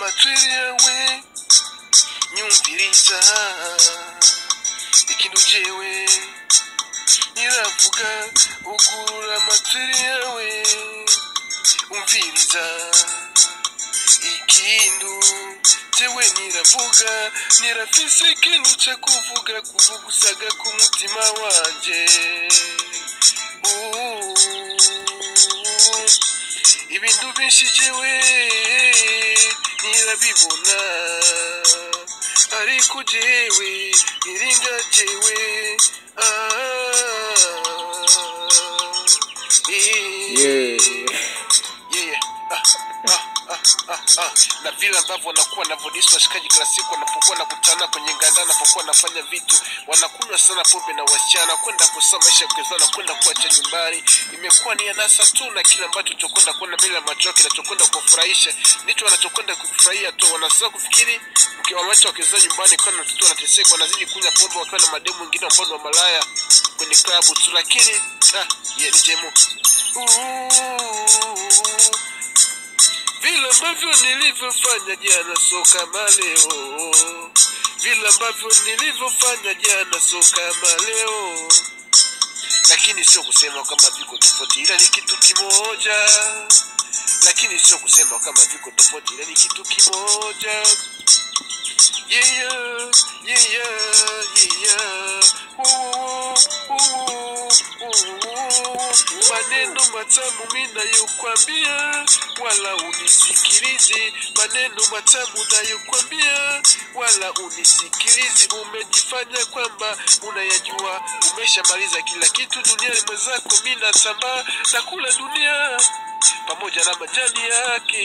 amatwi yawe nyumviriza ikintu jewe. Niravuga ugurura amatwi yawe umviriza. Ikintu jewe niravuga nirafise ikintu ca kuvuga kuvuga usaga ku mutima wanje Ooh. ibintu byinshi jewe. Nirabibona ariko jewe ntiringa jewe ah, na vile ambavyo wanakuwa wanavyolisha washikaji kila siku wanapokuwa nakutana kwenye nganda wanapokuwa wanafanya vitu wanakunywa sana pombe na wasichana kwenda kusoma maisha ya ukezana kwenda kuacha nyumbani. Imekuwa ni anasa tu na kile ambacho chokwenda kuona mbele ya macho yake kinachokwenda kufurahisha ndicho wanachokwenda kufurahia tu. Wanasahau kufikiri mkiwamacha wakiza nyumbani kwa na watoto wanateseka wanazidi kunywa pombe wakiwa na mademu wengine ambao ni wa malaya kwenye klabu tu. Lakini ah, yeah, jemu. Ooh vile ambavyo nilivyofanya jana so kama leo. Vile ambavyo nilivyofanya jana so kama leo. Lakini sio kusema kama viko tofauti ila ni kitu kimoja. Lakini sio kusema kama viko tofauti ila ni kitu kimoja. Yeah, yeah, yeah, maneno matamu minayokwambia wala unisikilizi. Maneno matamu nayokwambia wala unisikilizi. Umejifanya kwamba unayajua umeshamaliza kila kitu. Duniani mwenzako minasambaa na kula dunia pamoja na majani yake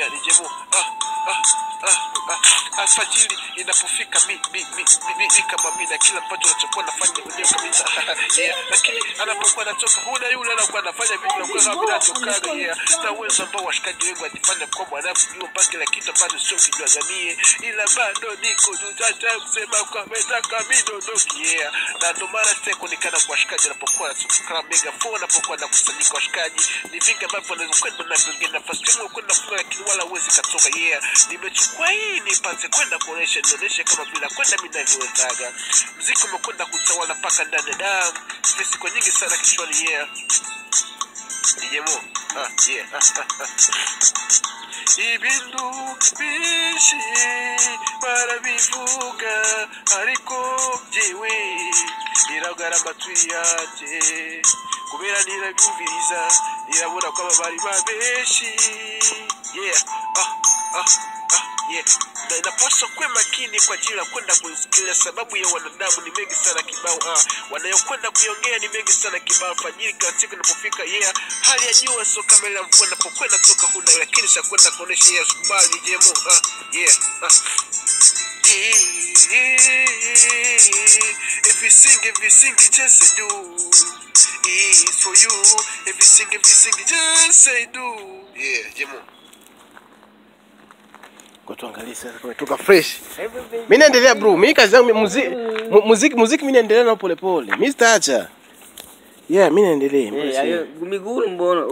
yani jemu ah, ah, ah, ah. alfajiri inapofika mi, mi, mi, mi, mi, mi kama mi na kila ambacho nachokuwa nafanya mwenyewe kabisa yeah. lakini anapokuwa anatoka huna yule anakuwa anafanya vitu nakuwa kama bila tokaga yeah. na uwezo ambao washikaji wengi wajifanya kwamba wanajua mpaka kila kitu ambacho sio kijua jamii ila bado niko jujata kusema kwa metaka midondoki yeah. na ndo maana sasa kwa washikaji anapokuwa natoka mega 4 anapokuwa anakusanyika washikaji ni vingi ambavyo na kwenda na nafasi yangu kwenda kufunga lakini wala uwezi katoka yeah. Nimechukua hii nipate kwenda kuonesha nionyeshe kama vile kwenda mimi navyowezaga. Mziki umekwenda kutawala paka ndani ya damu kwa nyingi sana kichwani yeah. Dijemo ah, yeah. ibintu byinshi barabivuga ariko jewe iragara amatwi yanjye kubera ntirabyumviriza irabona ko aba bari babeshi. Yeah. Ah, ah, ah, yeah. Na inapaswa kuwe makini kwa ajili ya kwenda kusikiliza sababu ya wanadamu ni mengi sana kibao ah, wanayokwenda kuiongea ni mengi sana kibao fajiri kila siku inapofika yeah hali ya jua sio kama ile mvua inapokwenda toka kuna lakini cha kwenda kuonesha yeah subali jemo ah, yeah you sing everything just do is for you. If you sing, if you sing, everything just say do. Yeah, Jemo. Kwa tuangalie sasa kama tuka fresh. Mimi naendelea bro. Mimi kazi yangu muziki muziki muziki mimi naendelea na polepole. pole. Mimi sitaacha. Yeah, mimi naendelea. Eh, miguu mbona